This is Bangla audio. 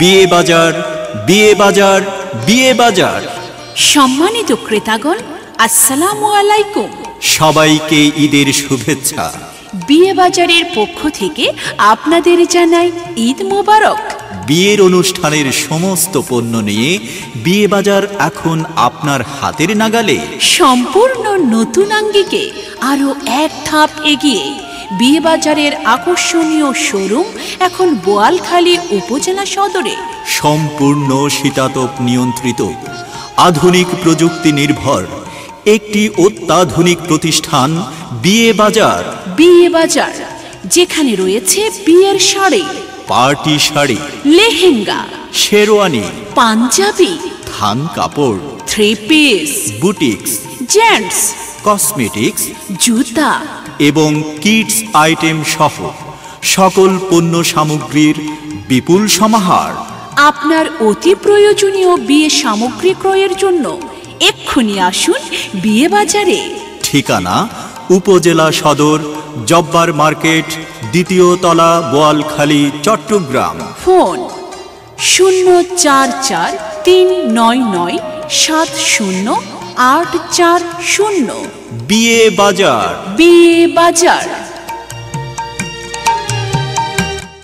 বিয়ে বাজার বিয়ে বাজার বিয়ে বাজার। সম্মানিত ক্রেতাগণ আসসালামু আলাইকুম। সবাইকে ঈদের শুভেচ্ছা। বিয়ে বাজারের পক্ষ থেকে আপনাদের জানাই ঈদ মোবারক। বিয়ের অনুষ্ঠানের সমস্ত পণ্য নিয়ে বিয়ে বাজার এখন আপনার হাতের নাগালে। সম্পূর্ণ নতুন আঙ্গিকে আরও এক ধাপ এগিয়ে বিয়ে বাজারের আকর্ষণীয় শোরুম এখন বোয়ালখালী উপজেলা সদরে। সম্পূর্ণ শীতাতপ নিয়ন্ত্রিত আধুনিক প্রযুক্তি নির্ভর একটি অত্যাধুনিক প্রতিষ্ঠান বিয়ে বাজার বিয়ে বাজার যেখানে রয়েছে বিয়ের শাড়ি পার্টি শাড়ি লেহেঙ্গা শেরওয়ানি পাঞ্জাবি থান কাপড় three piece boutiques gents cosmetics জুতা। এবং কিডস আইটেম সহ সকল পণ্য সামগ্রীর বিপুল সমাহার। আপনার অতি প্রয়োজনীয় বিয়ে সামগ্রী ক্রয়ের জন্য এক্ষুনি আসুন বিয়ে বাজারে। ঠিকানা উপজেলা সদর জব্বার মার্কেট দ্বিতীয় তলা বোয়ালখালী চট্টগ্রাম। ফোন শূন্য চার চার তিন নয় নয় সাত শূন্য আট চার শূন্য। বিয়ে বাজার। বিয়ে বাজার।